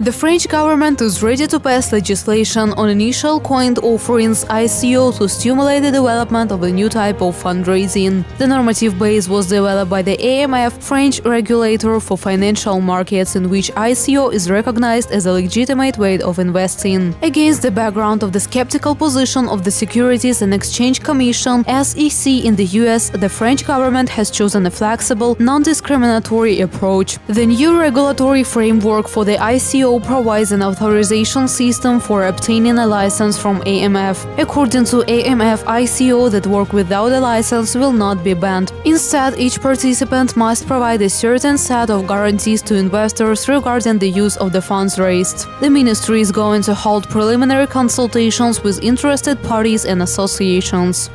The French government is ready to pass legislation on initial coin offerings ICO to stimulate the development of a new type of fundraising. The normative base was developed by the AMF, French regulator for financial markets, in which ICO is recognized as a legitimate way of investing. Against the background of the skeptical position of the Securities and Exchange Commission (SEC) in the US, the French government has chosen a flexible, non-discriminatory approach. The new regulatory framework for the ICO provides an authorization system for obtaining a license from AMF. According to AMF, ICO that work without a license will not be banned. Instead, each participant must provide a certain set of guarantees to investors regarding the use of the funds raised. The ministry is going to hold preliminary consultations with interested parties and associations.